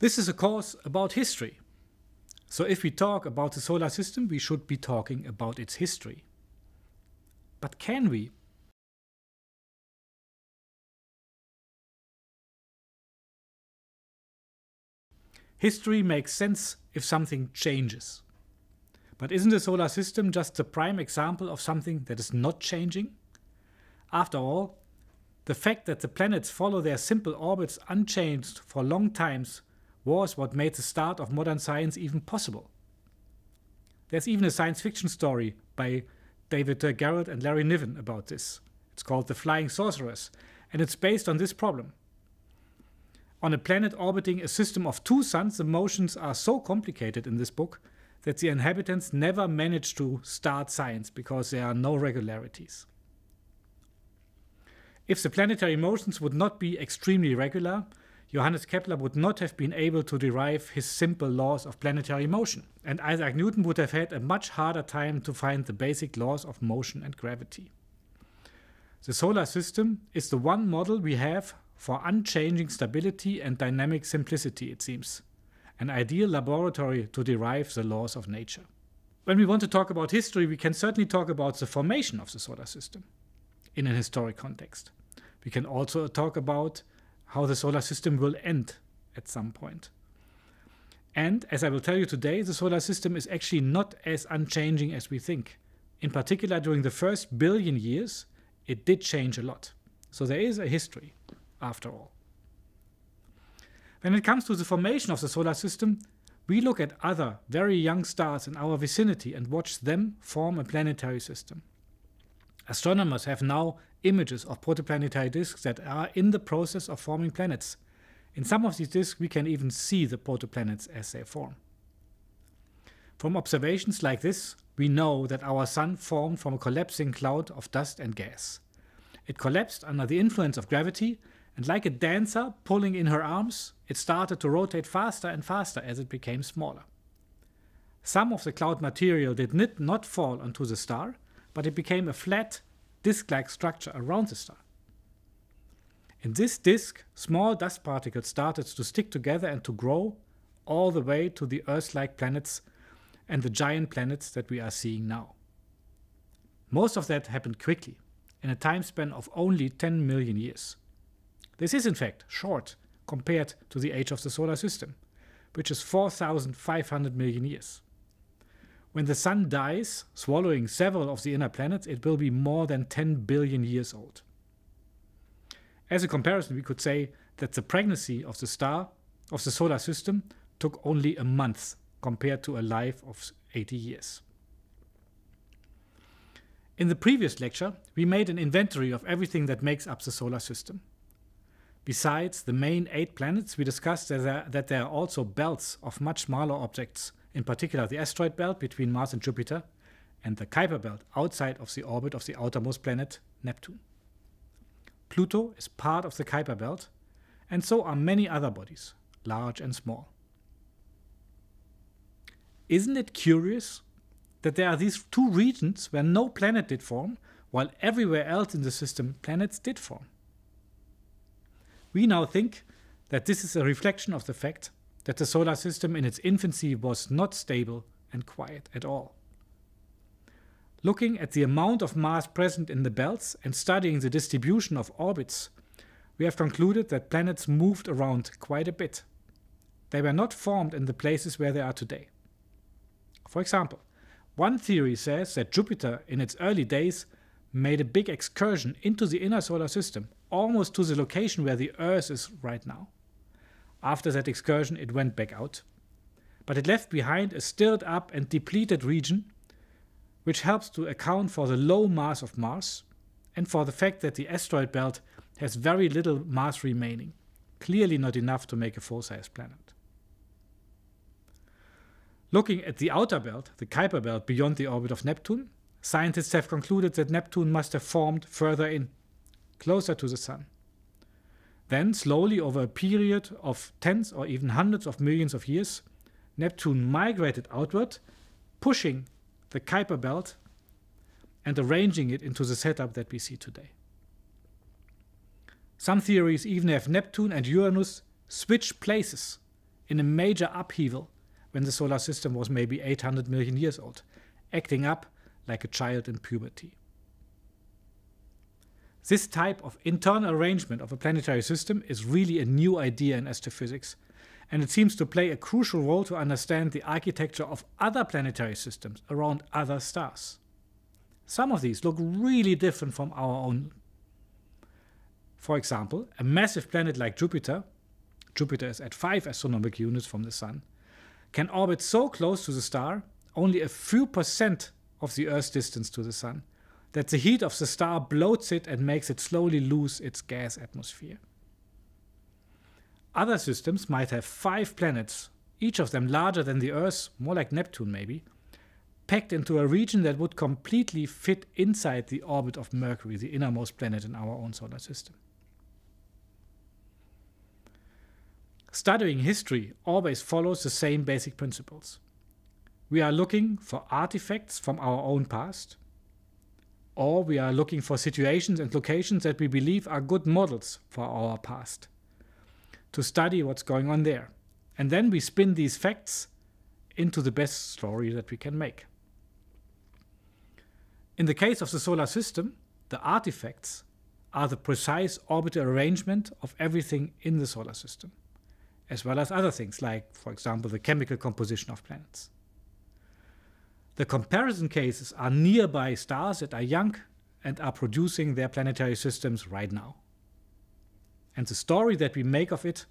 This is a course about history. So if we talk about the solar system, we should be talking about its history. But can we? History makes sense if something changes. But isn't the solar system just the prime example of something that is not changing? After all, the fact that the planets follow their simple orbits unchanged for long times was what made the start of modern science even possible. There's even a science fiction story by David uh, Gerrold and Larry Niven about this. It's called The Flying Sorcerers, and it's based on this problem. On a planet orbiting a system of two suns, the motions are so complicated in this book that the inhabitants never manage to start science because there are no regularities. If the planetary motions would not be extremely regular, Johannes Kepler would not have been able to derive his simple laws of planetary motion, and Isaac Newton would have had a much harder time to find the basic laws of motion and gravity. The solar system is the one model we have for unchanging stability and dynamic simplicity, it seems, an ideal laboratory to derive the laws of nature. When we want to talk about history, we can certainly talk about the formation of the solar system in an historic context. We can also talk about how the solar system will end at some point. And as I will tell you today, the solar system is actually not as unchanging as we think. In particular, during the first billion years, it did change a lot. So there is a history, after all. When it comes to the formation of the solar system, we look at other very young stars in our vicinity and watch them form a planetary system. Astronomers have now images of protoplanetary disks that are in the process of forming planets. In some of these disks, we can even see the protoplanets as they form. From observations like this, we know that our Sun formed from a collapsing cloud of dust and gas. It collapsed under the influence of gravity, and like a dancer pulling in her arms, it started to rotate faster and faster as it became smaller. Some of the cloud material did not fall onto the star, but it became a flat, disk-like structure around the star. In this disk, small dust particles started to stick together and to grow all the way to the Earth-like planets and the giant planets that we are seeing now. Most of that happened quickly, in a time span of only 10 million years. This is in fact short compared to the age of the solar system, which is 4,500 million years. When the Sun dies, swallowing several of the inner planets, it will be more than 10 billion years old. As a comparison, we could say that the pregnancy of the star, of the solar system, took only a month compared to a life of 80 years. In the previous lecture, we made an inventory of everything that makes up the solar system. Besides the main eight planets, we discussed that there, are also belts of much smaller objects in particular the asteroid belt between Mars and Jupiter, and the Kuiper belt outside of the orbit of the outermost planet, Neptune. Pluto is part of the Kuiper belt, and so are many other bodies, large and small. Isn't it curious that there are these two regions where no planet did form, while everywhere else in the system planets did form? We now think that this is a reflection of the fact that the solar system in its infancy was not stable and quiet at all. Looking at the amount of mass present in the belts and studying the distribution of orbits, we have concluded that planets moved around quite a bit. They were not formed in the places where they are today. For example, one theory says that Jupiter in its early days made a big excursion into the inner solar system, almost to the location where the Earth is right now. After that excursion, it went back out. But it left behind a stirred up and depleted region, which helps to account for the low mass of Mars and for the fact that the asteroid belt has very little mass remaining, clearly not enough to make a full sized planet. Looking at the outer belt, the Kuiper belt beyond the orbit of Neptune, scientists have concluded that Neptune must have formed further in, closer to the Sun. Then, slowly over a period of tens or even hundreds of millions of years, Neptune migrated outward, pushing the Kuiper belt and arranging it into the setup that we see today. Some theories even have Neptune and Uranus switch places in a major upheaval when the solar system was maybe 800 million years old, acting up like a child in puberty. This type of internal arrangement of a planetary system is really a new idea in astrophysics, and it seems to play a crucial role to understand the architecture of other planetary systems around other stars. Some of these look really different from our own. For example, a massive planet like Jupiter, Jupiter is at 5 astronomical units from the Sun, can orbit so close to the star, only a few percent of the Earth's distance to the Sun, that the heat of the star bloats it and makes it slowly lose its gas atmosphere. Other systems might have five planets, each of them larger than the Earth, more like Neptune maybe, packed into a region that would completely fit inside the orbit of Mercury, the innermost planet in our own solar system. Studying history always follows the same basic principles. We are looking for artifacts from our own past, or we are looking for situations and locations that we believe are good models for our past to study what's going on there. And then we spin these facts into the best story that we can make. In the case of the solar system, the artifacts are the precise orbital arrangement of everything in the solar system, as well as other things like, for example, the chemical composition of planets. The comparison cases are nearby stars that are young and are producing their planetary systems right now. And the story that we make of it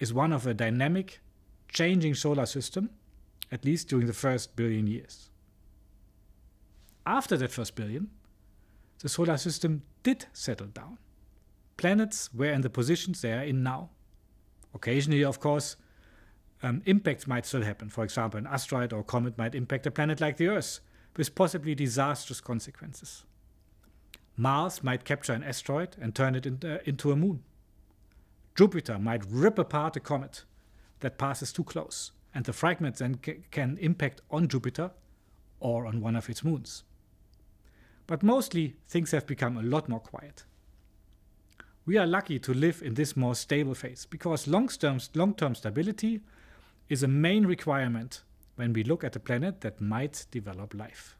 is one of a dynamic, changing solar system, at least during the first billion years. After that first billion, the solar system did settle down. Planets were in the positions they are in now. Occasionally, of course, um, impacts might still happen. For example, an asteroid or comet might impact a planet like the Earth, with possibly disastrous consequences. Mars might capture an asteroid and turn it into, uh, into a moon. Jupiter might rip apart a comet that passes too close, and the fragments then can impact on Jupiter or on one of its moons. But mostly, things have become a lot more quiet. We are lucky to live in this more stable phase because long-term long stability is a main requirement when we look at a planet that might develop life.